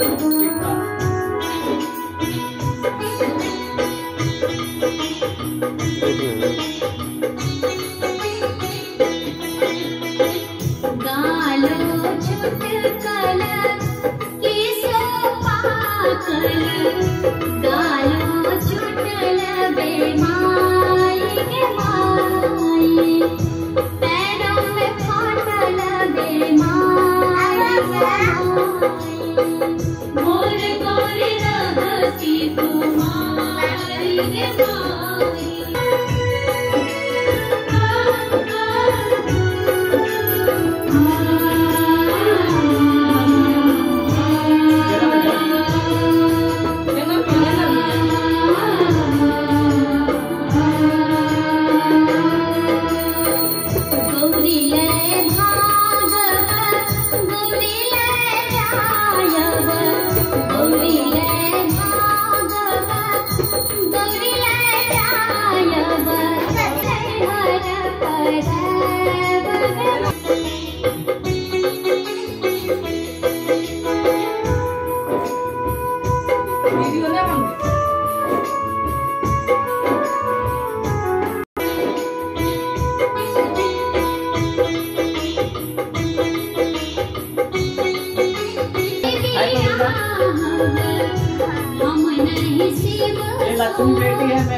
प्रेत बरियाते रहती